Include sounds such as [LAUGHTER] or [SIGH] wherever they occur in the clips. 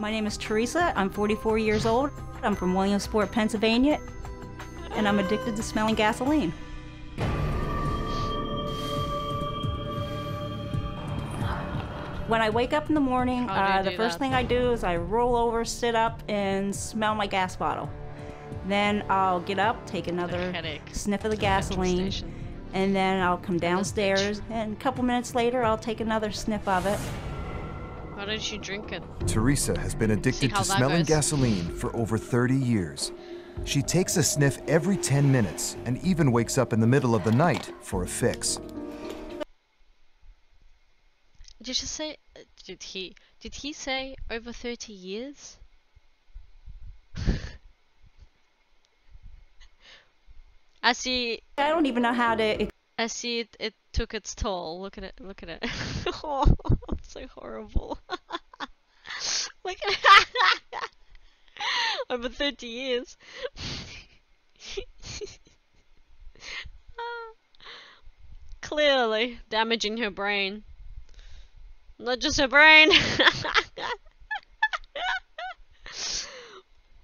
My name is Teresa. I'm 44 years old. I'm from Williamsport, Pennsylvania, and I'm addicted to smelling gasoline. When I wake up in the morning, How do you uh, the first that? thing I do is I roll over, sit up, and smell my gas bottle. Then I'll get up, take another sniff of the gasoline, and then I'll come downstairs, and a couple minutes later, I'll take another sniff of it. Why don't you drink it? Teresa has been addicted to smelling goes. gasoline for over 30 years. She takes a sniff every 10 minutes and even wakes up in the middle of the night for a fix. Did she say? uh, Did he? Did he say over thirty years? [LAUGHS] I see. I don't even know how to I see. It, it took its toll. Look at it. Look at it. [LAUGHS] oh, [LAUGHS] it's so horrible. Look at [LAUGHS] over thirty years. [LAUGHS] Clearly damaging her brain. Not just her brain. [LAUGHS]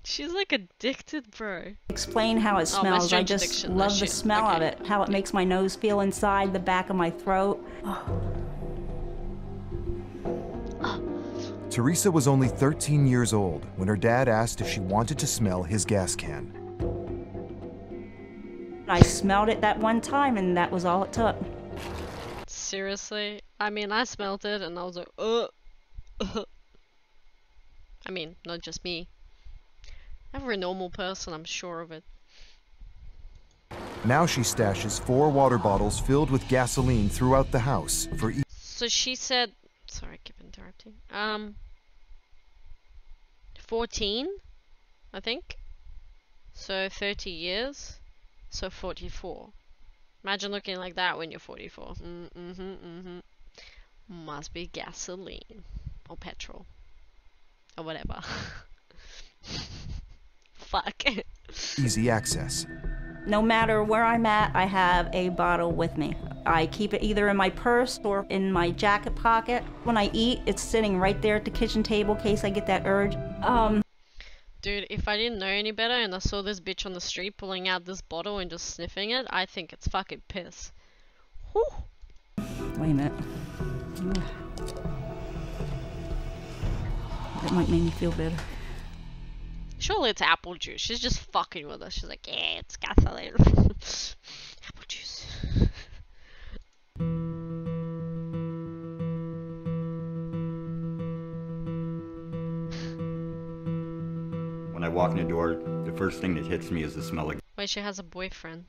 She's like addicted, bro. explain how it Oh, smells. I just love the shit. smell of it, how it makes my nose feel inside the back of my throat. [GASPS] Oh. Teresa was only 13 years old when her dad asked if she wanted to smell his gas can. I smelled it that one time, and that was all it took. Seriously? I mean, I smelled it and I was like, uh. [LAUGHS] I mean, not just me. Every normal person, I'm sure of it. Now she stashes four water bottles filled with gasoline throughout the house for each. So she said, sorry, I keep interrupting. Um, 14, I think. So 30 years. So 44. Imagine looking like that when you're 44. Mm, mm-hmm, mm-hmm. Must be gasoline. Or petrol. Or whatever. [LAUGHS] Fuck. easy access. No matter where I'm at, I have a bottle with me. I keep it either in my purse or in my jacket pocket. When I eat, it's sitting right there at the kitchen table in case I get that urge. Um, Dude, if I didn't know any better and I saw this bitch on the street pulling out this bottle and just sniffing it, I think it's fucking piss. Whew. wait a minute. That might make me feel better. Surely it's apple juice. She's just fucking with us. She's like, yeah, it's gasoline. [LAUGHS] apple juice. I walk in the door, the first thing that hits me is the smell of Wait, she has a boyfriend.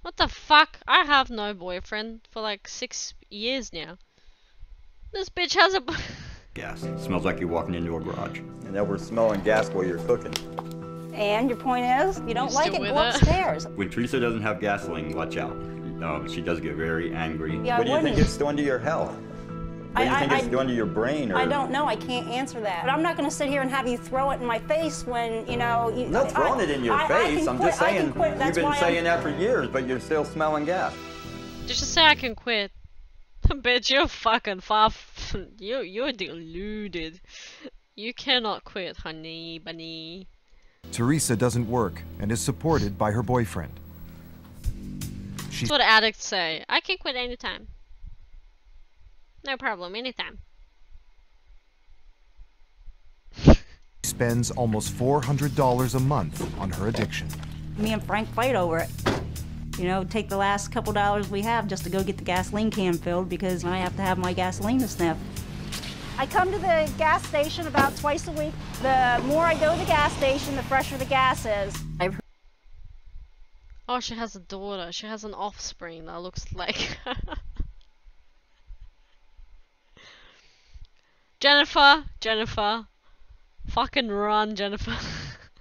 What the fuck? I have no boyfriend for like six years now. This bitch has a. bo- [LAUGHS] gas. It smells like you're walking into a garage. And now we're smelling gas while you're cooking. And your point is, you don't like it, go it? upstairs. [LAUGHS] When Teresa doesn't have gasoline, watch out. Um, she does get very angry. Yeah, I what do you think wouldn't. it's doing to your health? What do you I- think I- it's I- doing to your brain? Or I don't know. I can't answer that. But I'm not going to sit here and have you throw it in my face when you know. You, I'm not throwing I- it in your I- I face. can I'm quit- just I saying quit. you've been saying I'm, that for years, but you're still smelling gas. Just you say I can quit? [LAUGHS] Bitch, you're fucking far. F- [LAUGHS] you you're deluded. You cannot quit, honey bunny. Teresa doesn't work and is supported by her boyfriend. She That's what addicts say. I can quit anytime. No problem, anytime. [LAUGHS] spends almost $400 a month on her addiction. me and Frank fight over it. You know, take the last couple dollars we have just to go get the gasoline can filled because I have to have my gasoline to sniff. I come to the gas station about twice a week. The more I go to the gas station, the fresher the gas is. I've Oh, she has a daughter. She has an offspring that looks like. [LAUGHS] Jennifer, Jennifer, fucking run, Jennifer.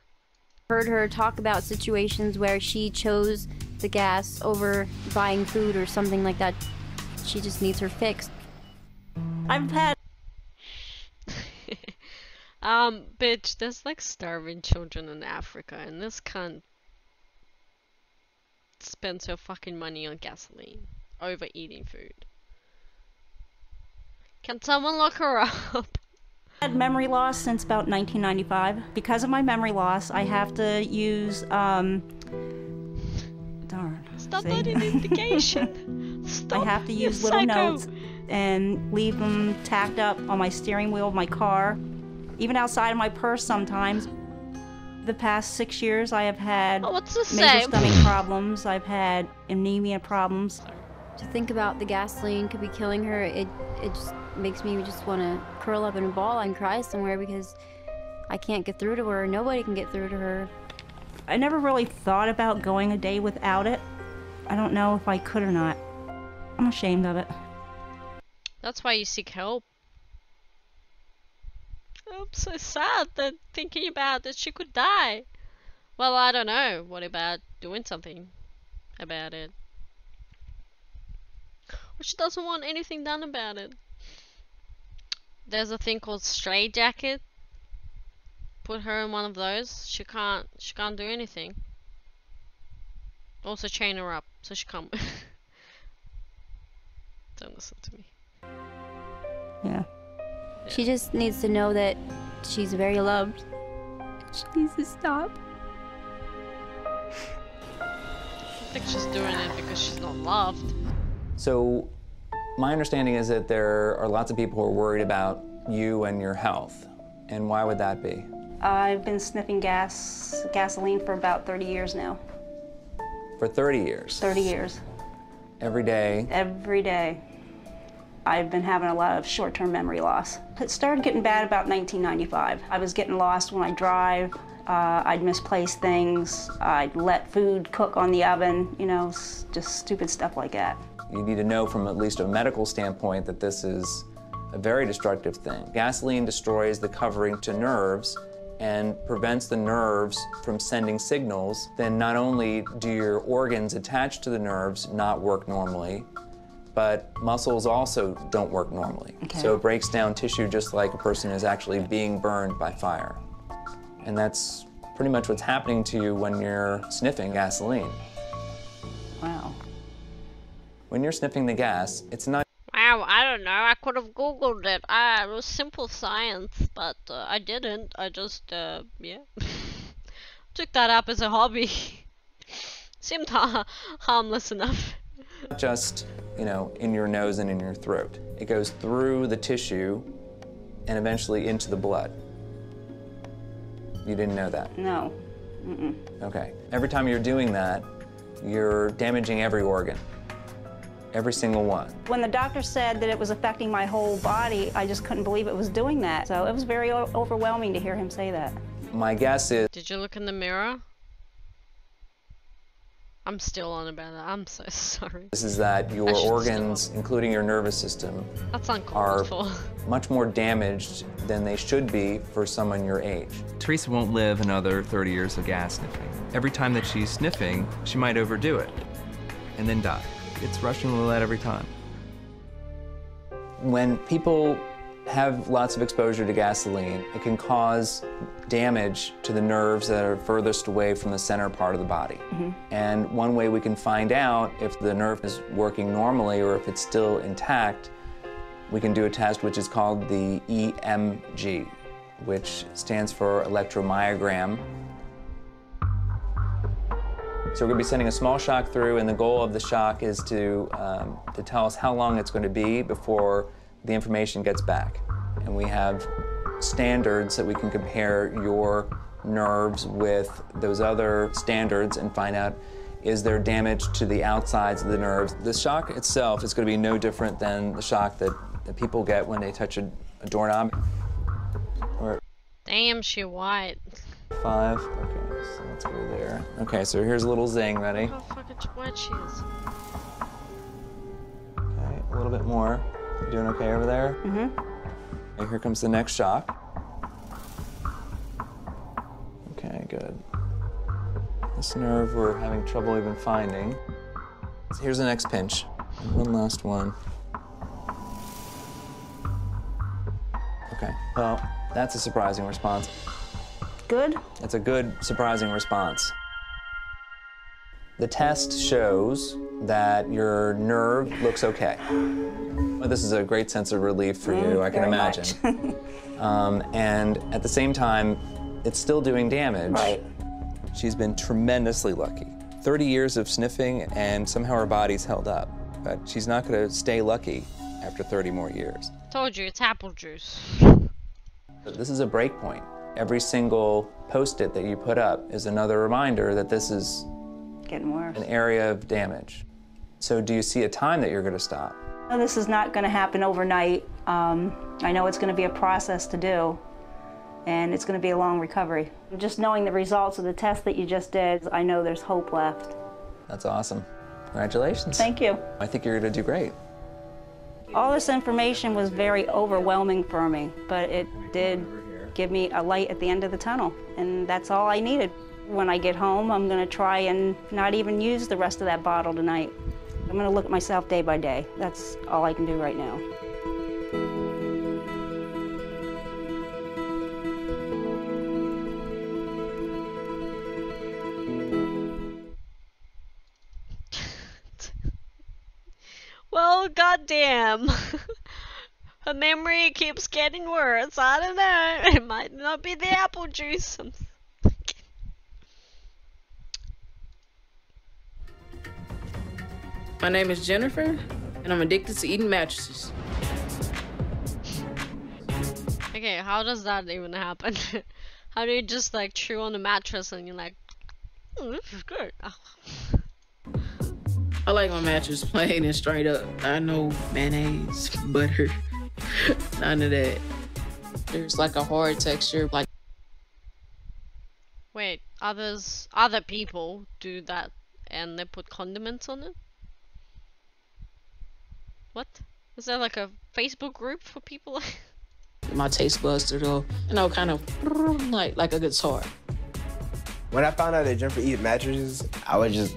[LAUGHS] heard her talk about situations where she chose the gas over buying food or something like that. She just needs her fix. I'm had [LAUGHS] um, bitch, there's like starving children in Africa, and this cunt spends her fucking money on gasoline over eating food. Can someone look her up? [LAUGHS] had memory loss since about 1995. Because of my memory loss, I have to use, um, darn. Stop see? that identification. [LAUGHS] Stop. I have to use little psycho. notes and leave them tacked up on my steering wheel of my car, even outside of my purse sometimes. The past six years, I have had Oh, what's the major same? stomach problems. I've had anemia problems. To think about the gasoline could be killing her, it it just makes me just want to curl up in a ball and cry somewhere because I can't get through to her. Nobody can get through to her. I never really thought about going a day without it. I don't know if I could or not. I'm ashamed of it. That's why you seek help. I'm so sad that thinking about that she could die. Well, I don't know. What about doing something about it? Well, she doesn't want anything done about it. There's a thing called stray jacket. Put her in one of those. She can't. She can't do anything. Also chain her up so she can't. [LAUGHS] don't listen to me. Yeah. She just needs to know that she's very loved. She needs to stop. I think she's doing it because she's not loved. So, my understanding is that there are lots of people who are worried about you and your health. And why would that be? I've been sniffing gas, gasoline for about 30 years now. For 30 years, 30 years. every day, Every day. I've been having a lot of short term memory loss. It started getting bad about 1995. I was getting lost when I drive. Uh, I'd misplace things. I'd let food cook on the oven, you know, just stupid stuff like that. You need to know from at least a medical standpoint that this is a very destructive thing. Gasoline destroys the covering to nerves and prevents the nerves from sending signals. Then not only do your organs attached to the nerves not work normally, but muscles also don't work normally. So it breaks down tissue just like a person is actually being burned by fire. And that's pretty much what's happening to you when you're sniffing gasoline. Wow. When you're sniffing the gas, it's not Wow, I don't know. I could have googled it. Ah, it was simple science, but uh, I didn't. I just, uh, yeah, [LAUGHS] took that up as a hobby. [LAUGHS] Seemed ha- harmless enough. just, you know, in your nose and in your throat. It goes through the tissue and eventually into the blood. You didn't know that? No. Okay. Every time you're doing that, you're damaging every organ. Every single one. When the doctor said that it was affecting my whole body, I just couldn't believe it was doing that. So it was very o- overwhelming to hear him say that. My guess is Did you look in the mirror? I'm still on about that. I'm so [LAUGHS] sorry. this is that your organs, including your nervous system, That's are for. [LAUGHS] much more damaged than they should be for someone your age. Teresa won't live another 30 years of gas sniffing. Every time that she's sniffing, she might overdo it and then die. It's Russian roulette every time. When people have lots of exposure to gasoline, it can cause damage to the nerves that are furthest away from the center part of the body. Mm-hmm. And one way we can find out if the nerve is working normally or if it's still intact, we can do a test which is called the EMG, which stands for electromyogram. So we're going to be sending a small shock through, and the goal of the shock is to, um, to tell us how long it's going to be before the information gets back. And we have standards that we can compare your nerves with those other standards and find out is there damage to the outsides of the nerves. The shock itself is going to be no different than the shock that, that people get when they touch a, a doorknob. Or Damn, she white. five. Okay, so there. Okay, so here's a little zing. Ready? How fucking white she is. Okay, a little bit more. You doing okay over there? Mm-hmm. Okay, here comes the next shock. Okay, good. This nerve we're having trouble even finding. So here's the next pinch. One last one. Okay, well, that's a surprising response. Good? That's a good, surprising response. The test shows that your nerve looks okay. Well, This is a great sense of relief for you, I can imagine. [LAUGHS] um, and at the same time, it's still doing damage. Right. She's been tremendously lucky. 30 years of sniffing, and somehow her body's held up. But she's not going to stay lucky after 30 more years. Told you, it's apple juice. This is a break point. Every single post-it that you put up is another reminder that this is Getting worse. an area of damage. So do you see a time that you're going to stop? No, This is not going to happen overnight. Um, I know it's going to be a process to do, and it's going to be a long recovery. Just knowing the results of the test that you just did, I know there's hope left. That's awesome. Congratulations. Thank you. I think you're going to do great. All this information was very overwhelming for me, but it did give me a light at the end of the tunnel, and that's all I needed. When I get home, I'm going to try and not even use the rest of that bottle tonight. I'm going to look at myself day by day. That's all I can do right now. [LAUGHS] Well, goddamn. [LAUGHS] Her memory keeps getting worse. I don't know. [LAUGHS] It might not be the apple juice. My name is Jennifer, and I'm addicted to eating mattresses. Okay, how does that even happen? [LAUGHS] how do you just like chew on a mattress and you're like, "Mm, this is good. Oh. [LAUGHS] I like my mattress plain and straight up. I know mayonnaise, butter, none of that. There's like a hard texture, like Wait, others, other people do that and they put condiments on it? What? Is there like a Facebook group for people? [LAUGHS] my taste buds to go, you know, kind of [LAUGHS] like like a guitar. When I found out that Jennifer eat mattresses, I was just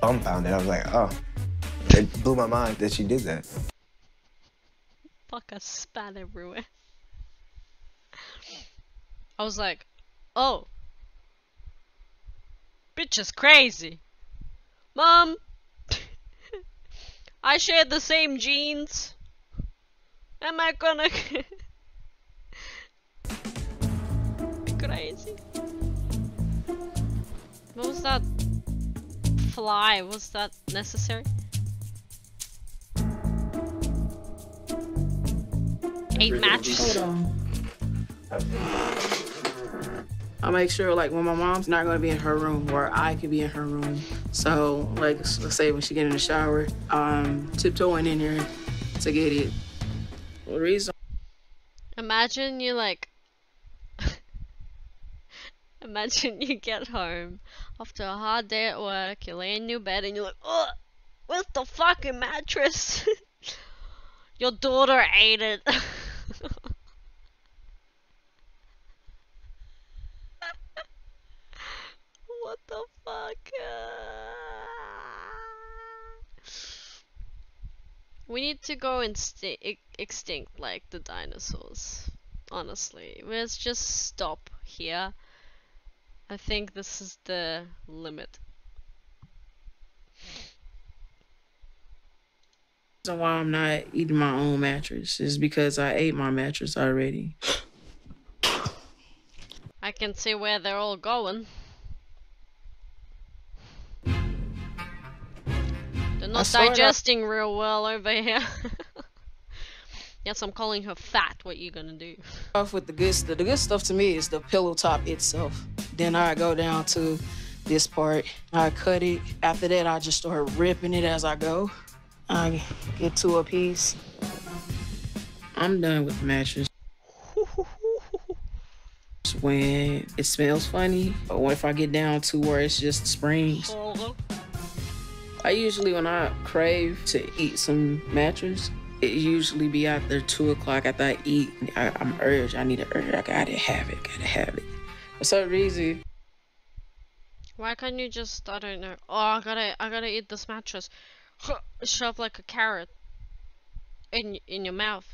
dumbfounded. I was like, oh, it blew my mind that she did that. Fuck, I spat everywhere. I was like, oh. Bitch is crazy. Mom! [LAUGHS] I share the same genes. Am I gonna [LAUGHS] be crazy? What was that fly? Was that necessary? Eight matches. Hold on. I make sure like when my mom's not gonna be in her room where I could be in her room. So like let's let's say when she get in the shower, um tiptoeing in there to get it. Well, the reason Imagine you like. [LAUGHS] Imagine you get home after a hard day at work, you lay in your bed and you're like, oh, where's the fucking mattress? [LAUGHS] your daughter ate it. [LAUGHS] what the fuck? We need to go insti- extinct like the dinosaurs. Honestly, let's just stop here. I think this is the limit. reason why I'm not eating my own mattress is because I ate my mattress already. I can see where they're all going. Not digesting real well over here. [LAUGHS] yes, I'm calling her fat. What you gonna do? Off with the good stuff. The good stuff to me is the pillow top itself. Then I go down to this part. I cut it. After that, I just start ripping it as I go. I get to a piece. I'm done with the mattress. [LAUGHS] When it smells funny, or if I get down to where it's just springs. I usually, when I crave to eat some mattress, it usually be after two o'clock after I eat. I, I'm urged. I need an urge. I gotta have it. Gotta have it. For some reason, Why can't you just I don't know. Oh, I gotta I gotta eat this mattress. [LAUGHS] Shove like a carrot in in your mouth.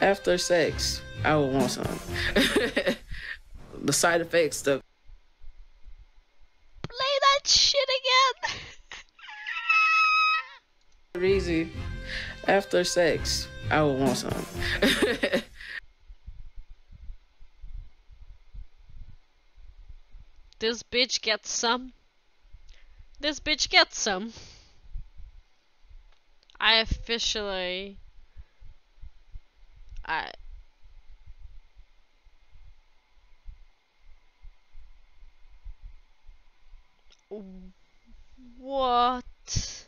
after sex, I would want some. [LAUGHS] the side effects, the reason, after sex, I would want some. [LAUGHS] This bitch gets some. This bitch gets some. I officially. I. What?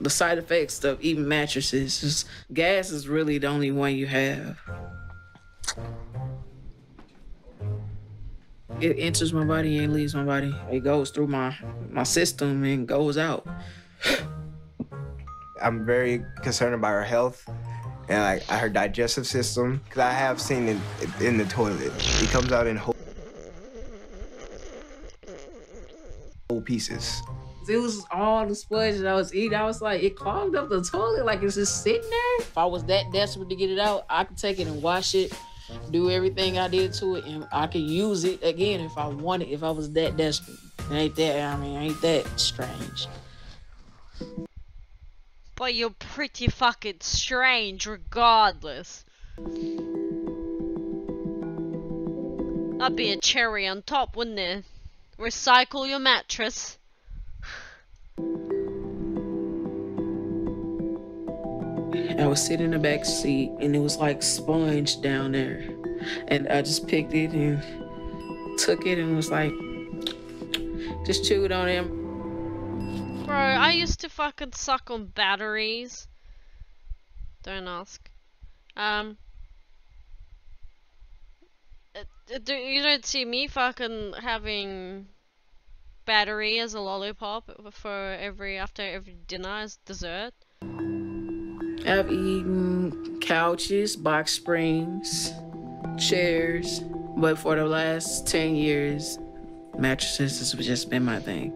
The side effects of even mattresses is gas is really the only one you have. It enters my body and leaves my body. It goes through my my system and goes out. [SIGHS] I'm very concerned about her health and like her digestive system because I have seen it in the toilet. It comes out in whole, whole pieces. It was all the sponge that I was eating. I was like, it clogged up the toilet, like it's just sitting there. If I was that desperate to get it out, I could take it and wash it, do everything I did to it, and I could use it again if I wanted. If I was that desperate, it ain't that. I mean, ain't that strange. But you're pretty fucking strange regardless. That'd be a cherry on top, wouldn't it? Recycle your mattress. I was sitting in the back seat and it was like sponge down there. And I just picked it and took it and was like, just chewed on it. Bro, I used to fucking suck on batteries. Don't ask. Um. You don't see me fucking having battery as a lollipop for every after every dinner as dessert. I've eaten couches, box springs, chairs, but for the last 10 years, mattresses has just been my thing.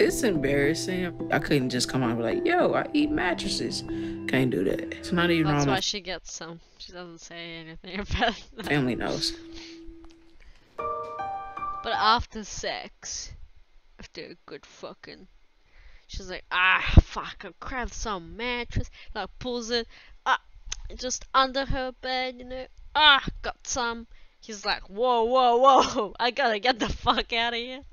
It's embarrassing. I couldn't just come out and be like, yo, I eat mattresses. Can't do that. It's not even That's wrong. why she gets some. She doesn't say anything [LAUGHS] about that. family knows. But after sex, after a good fucking, she's like, ah, fuck, I grabbed some mattress, like pulls it, ah, just under her bed, you know, ah, got some. He's like, whoa, whoa, whoa, [LAUGHS] I gotta get the fuck out of here. [LAUGHS]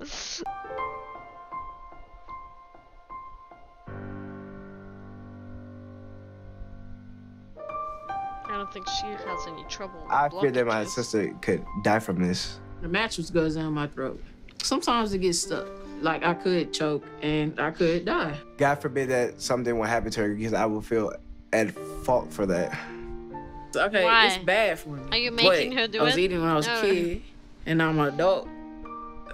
I don't think she has any trouble. with I fear that my sister could die from this. The mattress goes down my throat. Sometimes it gets stuck. Like I could choke and I could die. God forbid that something would happen to her because I will feel at fault for that. Okay, Why? it's bad for me. Are you But making her do it? I was it? eating when I was No. a kid, and now I'm an adult.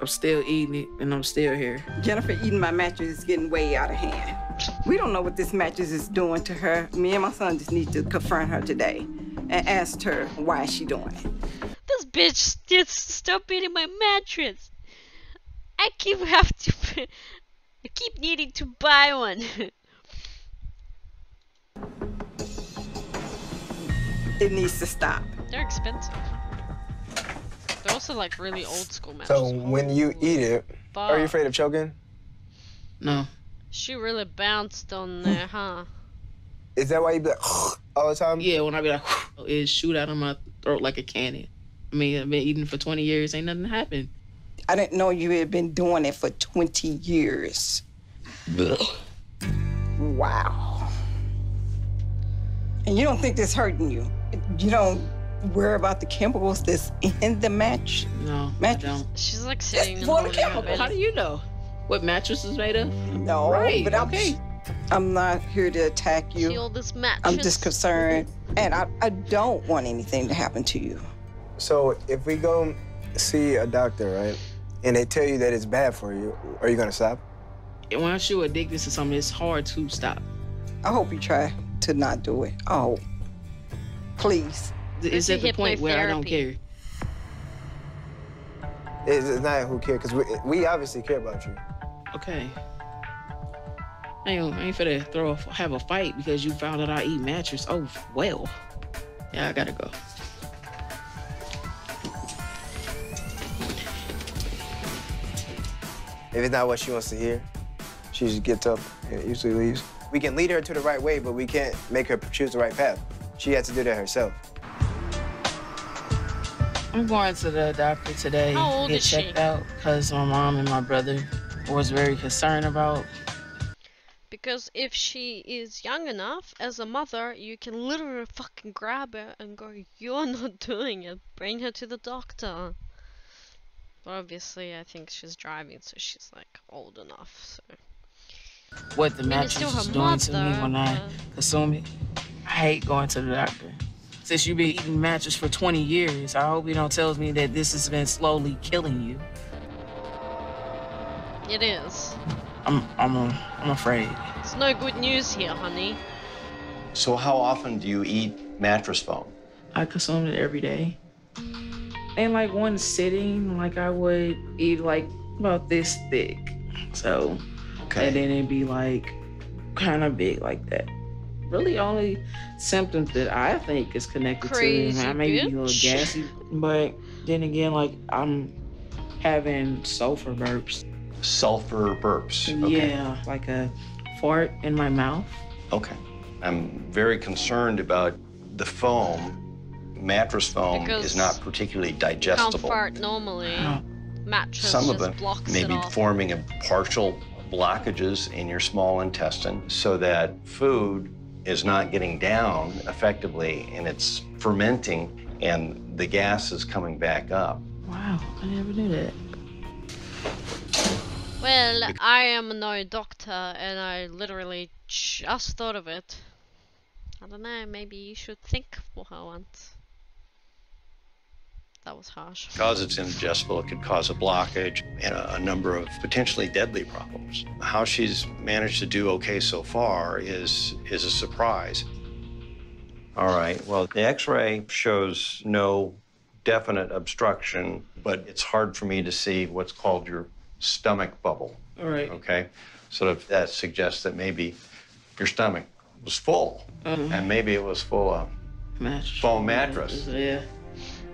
I'm still eating it, and I'm still here. Jennifer eating my mattress is getting way out of hand. We don't know what this mattress is doing to her. Me and my son just need to confront her today and ask her why is she doing it. This bitch just stop eating my mattress. I keep have to. [LAUGHS] I keep needing to buy one. It needs to stop. They're expensive. They're also like really old school So mattresses. when you eat it, are you afraid of choking? No. She really bounced on there, huh? Is that why you be like [SIGHS] all the time? Yeah, when I be like, [SIGHS] it shoot out of my throat like a cannon. I mean, I've been eating for 20 years, ain't nothing happened. I didn't know you had been doing it for 20 years. Wow. And you don't think this hurting you? You don't worry about the chemicals that's in the match? No, Mattress? I don't. She's like sitting and full of chemicals. How do you know what mattress is made of? No, Right, but I'm, okay. I'm not here to attack you. Feel this mattress. I'm just concerned, and I, I don't want anything to happen to you. So if we go see a doctor, right, and they tell you that it's bad for you, are you gonna stop? And once you're addicted to something, it's hard to stop. I hope you try to not do it. Oh. Please. It's a at the point where I don't care. It's, it's not who cares, because we, we obviously care about you. Okay. I ain't, I ain't finna throw a, have a fight because you found out I eat mattress. Oh, well. Yeah, I gotta go. If it's not what she wants to hear, she just gets up and usually leaves. We can lead her to the right way, but we can't make her choose the right path. She has to do that herself. I'm going to the doctor today How old to get is she? checked out because my mom and my brother was very concerned about. Because if she is young enough, as a mother, you can literally fucking grab her and go, You're not doing it. Bring her to the doctor. But obviously, I think she's driving, so she's like old enough. So what the I mean, mattress is her doing to me mother, when I but- consume it. I hate going to the doctor. Since you've been eating mattress for 20 years, I hope you don't tell me that this has been slowly killing you. it is. I'm I'm uh, I'm afraid. It's no good news here, honey. So how often do you eat mattress foam? I consume it every day. In like one sitting, like I would eat like about this thick. So Okay. and then it'd be like kind of big like that. Really only symptoms that I think is connected Crazy to it. I may be a little gassy, but then again, like I'm having sulfur burps. Sulfur burps. Okay. Yeah, like a fart in my mouth. Okay. I'm very concerned about the foam. Mattress foam Because is not particularly Can't digestible. fart normally. Mattress Some of just them blocks may be off. forming a partial blockages in your small intestine so that food is not getting down effectively and it's fermenting and the gas is coming back up. Wow, I never knew that. Well, I am no doctor, and I literally just thought of it. I don't know, maybe you should think for her once. That was harsh. Because it's indigestible, it could cause a blockage and a, a number of potentially deadly problems. How she's managed to do okay so far is is a surprise. All right. Well, the X-ray shows no definite obstruction, but it's hard for me to see what's called your stomach bubble. All right. Okay. So if that suggests that maybe your stomach was full, Mhm. and maybe it was full of Mattress. foam mattress. Yeah.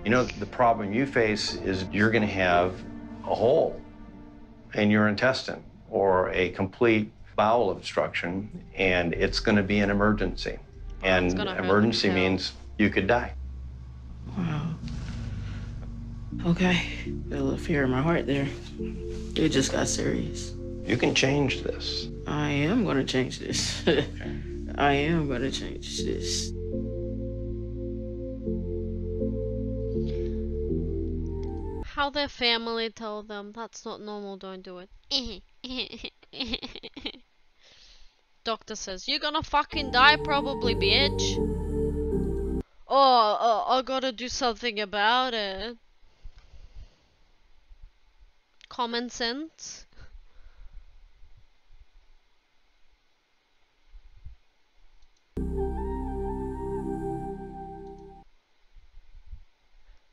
You know, the problem you face is you're going to have a hole in your intestine or a complete bowel obstruction, and it's going to be an emergency. And emergency means you could die. Wow. Okay. Got a little fear in my heart there. It just got serious. You can change this. I am gonna change this. [LAUGHS] I am gonna change this. How their family told them that's not normal, don't do it. [LAUGHS] Doctor says, You're gonna fucking die, probably, bitch. Oh, uh, I gotta do something about it. Common sense.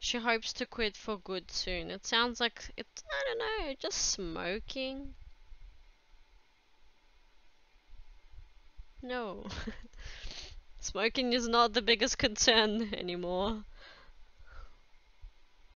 She hopes to quit for good soon. It sounds like it's, I don't know, just smoking. No. [LAUGHS] smoking is not the biggest concern anymore.